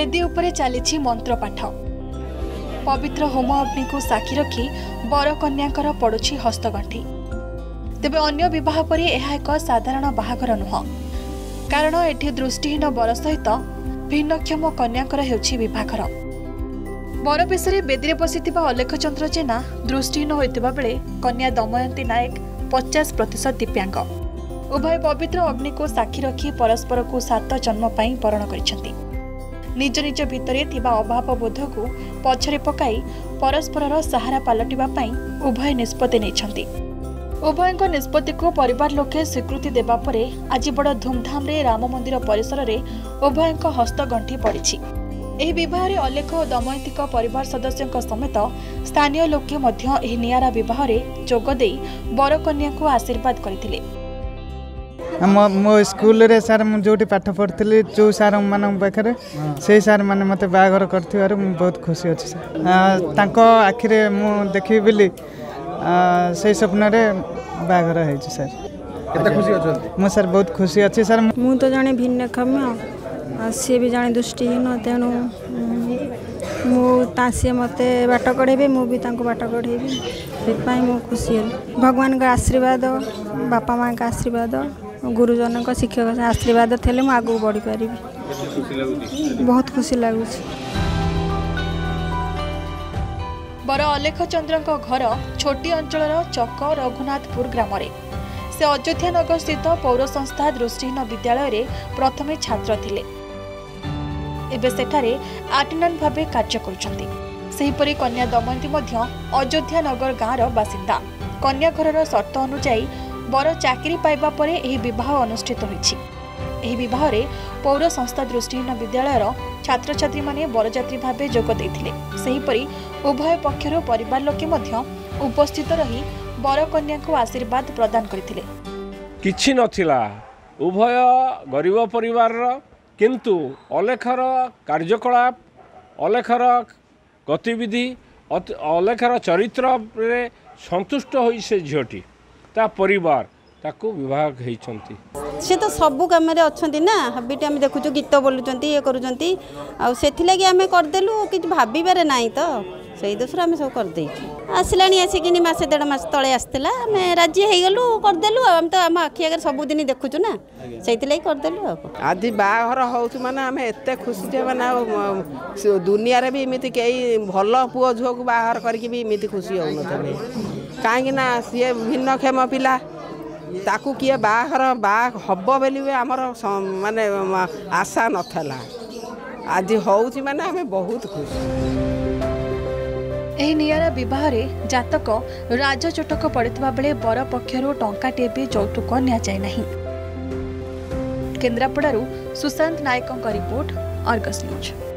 ବେଦୀ ଉପରେ ଚାଲିଛି ମନ୍ତ୍ରପାଠ। ପବିତ୍ର ହୋମ ଅଗ୍ନିକୁ ସାକ୍ଷୀ ରଖି ବରକନ୍ୟାଙ୍କର ପଡ଼ୁଛି ହସ୍ତଗଣ୍ଠି। ତେବେ ଅନ୍ୟ ବିବାହ ପରି ଏହା ଏକ ସାଧାରଣ ବାହାଘର ନୁହଁ। କାରଣ ଏଠି ଦୃଷ୍ଟିହୀନ ବର ସହିତ ଭିନ୍ନକ୍ଷମ କନ୍ୟାଙ୍କର ହେଉଛି ବିଭାଘର। ବର ବେଶରେ ବେଦୀରେ ବସିଥିବା ଅଲେଖ ଚନ୍ଦ୍ର ଜେନା ଦୃଷ୍ଟିହୀନ ହୋଇଥିବା ବେଳେ କନ୍ୟା ଦମୟନ୍ତୀ ନାୟକ ପଚାଶ ପ୍ରତିଶତ ଦିବ୍ୟାଙ୍ଗ। ଉଭୟ ପବିତ୍ର ଅଗ୍ନିକୁ ସାକ୍ଷୀ ରଖି ପରସ୍ପରକୁ ସାତ ଜନ୍ମ ପାଇଁ ବରଣ କରିଛନ୍ତି। ନିଜ ନିଜ ଭିତରେ ଥିବା ଅଭାବ ବୋଧକୁ ପଛରେ ପକାଇ ପରସ୍ପରର ସାହାରା ପାଲଟିବା ପାଇଁ ଉଭୟ ନିଷ୍ପତ୍ତି ନେଇଛନ୍ତି। ଉଭୟଙ୍କ ନିଷ୍ପତ୍ତିକୁ ପରିବାର ଲୋକେ ସ୍ୱୀକୃତି ଦେବା ପରେ ଆଜି ବଡ଼ ଧୁମ୍ଧାମ୍ରେ ରାମ ମନ୍ଦିର ପରିସରରେ ଉଭୟଙ୍କ ହସ୍ତଗଣ୍ଠି ପଡ଼ିଛି। ଏହି ବିବାହରେ ଅଲେଖ ଓ ଦମୟନ୍ତୀଙ୍କ ପରିବାର ସଦସ୍ୟଙ୍କ ସମେତ ସ୍ଥାନୀୟ ଲୋକେ ମଧ୍ୟ ଏହି ନିଆରା ବିବାହରେ ଯୋଗ ଦେଇ ବରକନ୍ୟାକୁ ଆଶୀର୍ବାଦ କରିଥିଲେ। ଆମ ମୋ ସ୍କୁଲରେ ସାର୍ ମୁଁ ଯେଉଁଠି ପାଠ ପଢ଼ୁଥିଲି ଯେଉଁ ସାର୍ମାନଙ୍କ ପାଖରେ ସେଇ ସାର୍ମାନେ ମୋତେ ବାହାଘର କରିଥିବାରୁ ମୁଁ ବହୁତ ଖୁସି ଅଛି ସାର୍। ଆ, ତାଙ୍କ ଆଖିରେ ମୁଁ ଦେଖିବି ବୋଲି ଆ, ସେଇ ସ୍ୱପ୍ନରେ ବାହାଘର ହେଇଛି ସାର୍। କେତେ ଖୁସି ଅଛନ୍ତି? ମୁଁ ସାର୍ ବହୁତ ଖୁସି ଅଛି ସାର୍। ମୁଁ ମୁଁ ତ ଜଣେ ଭିନ୍ନକ୍ଷମ ଆଉ ସିଏ ବି ଜଣେ ଦୃଷ୍ଟିହୀନ ତେଣୁ ଉଁ, ମୁଁ ତା ସିଏ ମୋତେ ବାଟ କଢ଼େଇବେ ମୁଁ ବି ତାଙ୍କୁ ବାଟ କଢ଼େଇବି। ସେଥିପାଇଁ ମୁଁ ଖୁସି ହେଲି। ଭଗବାନଙ୍କ ଆଶୀର୍ବାଦ ବାପା ମାଆଙ୍କ ଆଶୀର୍ବାଦ ଗୁରୁଜନଙ୍କ ଶିକ୍ଷକ ଆଶୀର୍ବାଦ ଥିଲେ ମୁଁ ଆଗକୁ ବଢ଼ିପାରିବି। ବହୁତ ଖୁସି ଲାଗୁଛି। ବର ଅଲେଖ ଚନ୍ଦ୍ରଙ୍କ ଘର ଛୋଟି ଅଞ୍ଚଳର ଚକ ରଘୁନାଥପୁର ଗ୍ରାମରେ। ସେ ଅଯୋଧ୍ୟା ନଗର ସ୍ଥିତ ପୌର ସଂସ୍ଥା ଦୃଷ୍ଟିହୀନ ବିଦ୍ୟାଳୟରେ ପ୍ରଥମେ ଛାତ୍ର ଥିଲେ। ଏବେ ସେଠାରେ ଆଟେଣ୍ଡାଣ୍ଟ ଭାବେ କାର୍ଯ୍ୟ କରୁଛନ୍ତି। ସେହିପରି କନ୍ୟା ଦମୟନ୍ତୀ ମଧ୍ୟ ଅଯୋଧ୍ୟା ନଗର ଗାଁର ବାସିନ୍ଦା। କନ୍ୟା ଘରର ସର୍ତ୍ତ ଅନୁଯାୟୀ ବର ଚାକିରି ପାଇବା ପରେ ଏହି ବିବାହ ଅନୁଷ୍ଠିତ ହୋଇଛି। ଏହି ବିବାହରେ ପୌର ସଂସ୍ଥା ଦୃଷ୍ଟିହୀନ ବିଦ୍ୟାଳୟର ଛାତ୍ରଛାତ୍ରୀମାନେ ବରଯାତ୍ରୀ ଭାବେ ଯୋଗ ଦେଇଥିଲେ। ସେହିପରି ଉଭୟ ପକ୍ଷରୁ ପରିବାର ଲୋକେ ମଧ୍ୟ ଉପସ୍ଥିତ ରହି ବରକନ୍ୟାଙ୍କୁ ଆଶୀର୍ବାଦ ପ୍ରଦାନ କରିଥିଲେ। କିଛି ନଥିଲା। ଉଭୟ ଗରିବ ପରିବାରର କିନ୍ତୁ ଅଲେଖର କାର୍ଯ୍ୟକଳାପ ଅଲେଖର ଗତିବିଧି ଅତ- ଅଲେଖର ଚରିତ୍ରରେ ସନ୍ତୁଷ୍ଟ ହୋଇ ସେ ଝିଅଟି। ତା ପରିବାର ତାକୁ ବିବାହ ହେଇଛନ୍ତି ସେ ତ ସବୁ କାମରେ ଅଛନ୍ତି ନା ହାବିଟି ଆମେ ଦେଖୁଛୁ ଗୀତ ବୋଲୁଛନ୍ତି ଇଏ କରୁଛନ୍ତି ଆଉ ସେଥିଲାଗି ଆମେ କରିଦେଲୁ କିଛି ଭାବିବାରେ ନାହିଁ ତ ସେଇ ଦୋଷରୁ ଆମେ ସବୁ କରିଦେଇଛୁ ଆସିଲାଣି ଆସିକିନି ମାସେ ଦେଢ଼ ମାସ ତଳେ ଆସିଥିଲା ଆମେ ରାଜି ହେଇଗଲୁ କରିଦେଲୁ ଆଉ ଆମେ ତ ଆମ ଆଖି ଆଗରେ ସବୁଦିନ ଦେଖୁଛୁ ନା ସେଇଥିଲାଗି କରିଦେଲୁ ଆଉ କ'ଣ। ଆଜି ବାହାଘର ହେଉଛି ମାନେ ଆମେ ଏତେ ଖୁସି ଯେ ମାନେ ଆଉ ମ- ସେ ଦୁନିଆରେ ବି ଏମିତି କେହି ଭଲ ପୁଅ ଝିଅକୁ ବାହାଘର କରିକି ବି ଏମିତି ଖୁସି ହେଉନଥିଲେ କାହିଁକି ନା ସିଏ ଭିନ୍ନକ୍ଷମ ପିଲା। ତାକୁ କିଏ ବାହାଘର ବାହା ହେବ ବୋଲି ବି ଆମର ସ- ମାନେ ମ- ଆଶା ନଥିଲା। ଆଜି ହେଉଛି ମାନେ ଆମେ ବହୁତ ଖୁସି। ଏହି ନିଆରା ବିବାହରେ ଜାତକ ରାଜଚୋଟକ ପଡ଼ିଥିବା ବେଳେ ବର ପକ୍ଷରୁ ଟଙ୍କାଟିଏ ବି ଯୌତୁକ ନିଆଯାଇ ନାହିଁ। କେନ୍ଦ୍ରାପଡ଼ାରୁ ସୁଶାନ୍ତ ନାୟକଙ୍କ ରିପୋର୍ଟ ଅର୍ଗସ୍ ନ୍ୟୁଜ୍।